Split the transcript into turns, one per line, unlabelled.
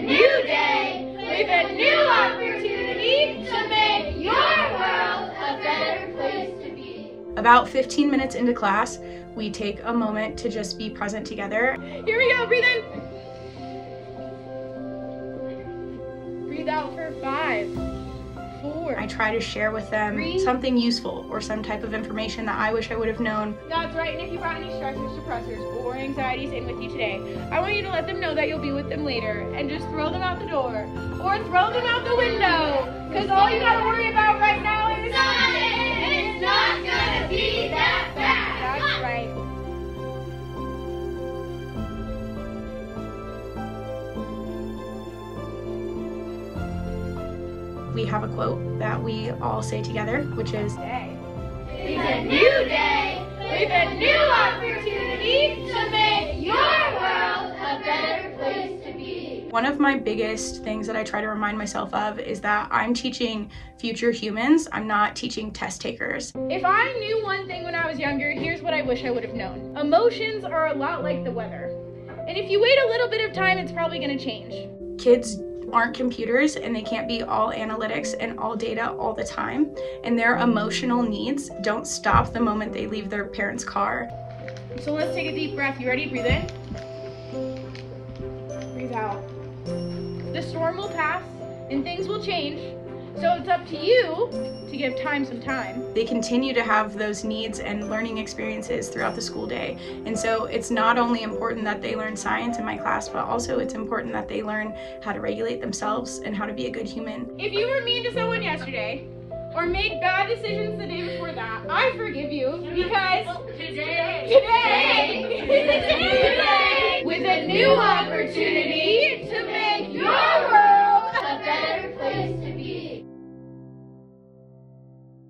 a new day with a new opportunity to make your world a better place to be.
About 15 minutes into class, we take a moment to just be present together.
Here we go, breathe in. Breathe out for five,
try to share with them
Three.
something useful or some type of information that I wish I would have known.
That's right, and if you brought any stressors, depressors, or anxieties in with you today, I want you to let them know that you'll be with them later and just throw them out the door or throw them out the window. Because all you gotta worry
We have a quote that we all say together, which is
Day.
It's a new day with a new opportunity to make your world a better place to be.
One of my biggest things that I try to remind myself of is that I'm teaching future humans, I'm not teaching test takers.
If I knew one thing when I was younger, here's what I wish I would have known. Emotions are a lot like the weather. And if you wait a little bit of time, it's probably gonna change.
Kids aren't computers and they can't be all analytics and all data all the time. And their emotional needs don't stop the moment they leave their parents' car.
So let's take a deep breath. You ready? Breathe in. Breathe out. The storm will pass and things will change. So it's up to you to give time some time.
They continue to have those needs and learning experiences throughout the school day. And so it's not only important that they learn science in my class, but also it's important that they learn how to regulate themselves and how to be a good human.
If you were mean to someone yesterday or made bad decisions the day before that, I forgive you because
Today,
today is a new day with a new opportunity